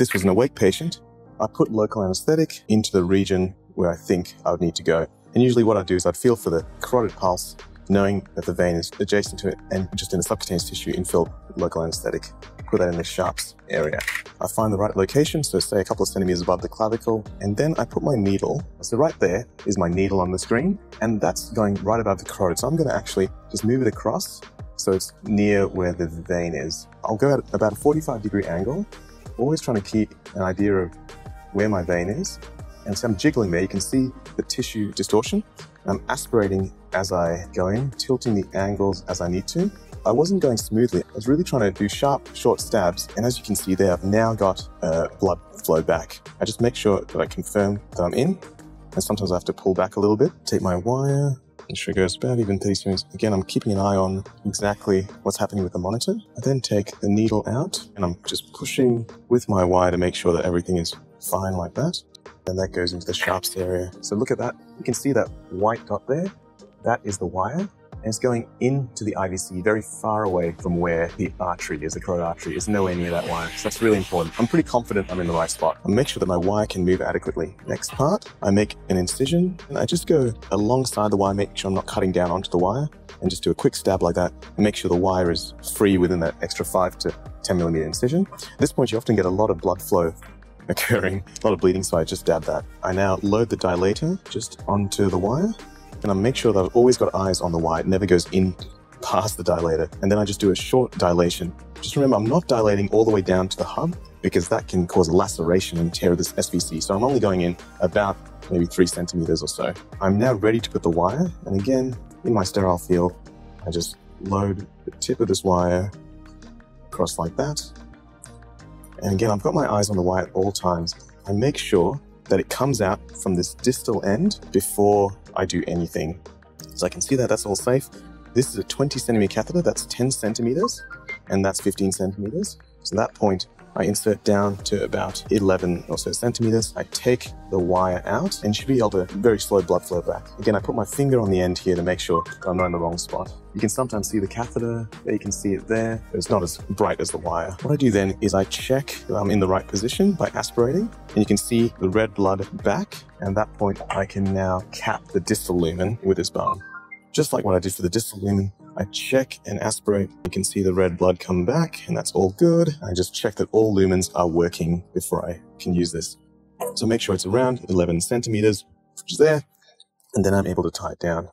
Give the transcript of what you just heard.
this was an awake patient, I put local anesthetic into the region where I think I would need to go. And usually what I do is I'd feel for the carotid pulse, knowing that the vein is adjacent to it, and just in the subcutaneous tissue, infill local anesthetic. Put that in the sharps area. I find the right location, so say a couple of centimeters above the clavicle, and then I put my needle. So right there is my needle on the screen, and that's going right above the carotid. So I'm going to actually just move it across so it's near where the vein is. I'll go at about a 45 degree angle, always trying to keep an idea of where my vein is. And so I'm jiggling there. You can see the tissue distortion. I'm aspirating as I go in, tilting the angles as I need to. I wasn't going smoothly. I was really trying to do sharp, short stabs. And as you can see there, I've now got uh, blood flow back. I just make sure that I confirm that I'm in. And sometimes I have to pull back a little bit. Take my wire, and sure goes about even 30 seconds. Again, I'm keeping an eye on exactly what's happening with the monitor. I then take the needle out and I'm just pushing with my wire to make sure that everything is fine like that. And that goes into the sharps area. So look at that. You can see that white dot there. That is the wire and it's going into the IVC very far away from where the artery is, the carotid artery is nowhere near that wire. So that's really important. I'm pretty confident I'm in the right spot. I make sure that my wire can move adequately. Next part, I make an incision and I just go alongside the wire, make sure I'm not cutting down onto the wire and just do a quick stab like that and make sure the wire is free within that extra five to 10 millimeter incision. At this point, you often get a lot of blood flow occurring, a lot of bleeding, so I just dab that. I now load the dilator just onto the wire and I make sure that I've always got eyes on the wire. It never goes in past the dilator. And then I just do a short dilation. Just remember, I'm not dilating all the way down to the hub because that can cause a laceration and tear this SVC. So I'm only going in about maybe three centimeters or so. I'm now ready to put the wire. And again, in my sterile field, I just load the tip of this wire across like that. And again, I've got my eyes on the wire at all times. I make sure that it comes out from this distal end before I do anything. So I can see that that's all safe. This is a 20 centimeter catheter, that's 10 centimeters, and that's 15 centimeters. So that point, I insert down to about 11 or so centimeters. I take the wire out and should be able to very slow blood flow back. Again, I put my finger on the end here to make sure I'm not in the wrong spot. You can sometimes see the catheter, you can see it there. It's not as bright as the wire. What I do then is I check that I'm in the right position by aspirating and you can see the red blood back. And at that point, I can now cap the distal lumen with this bone. Just like what I did for the distal lumen, I check and aspirate. You can see the red blood come back and that's all good. I just check that all lumens are working before I can use this. So make sure it's around 11 centimeters, which is there, and then I'm able to tie it down.